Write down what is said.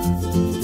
Música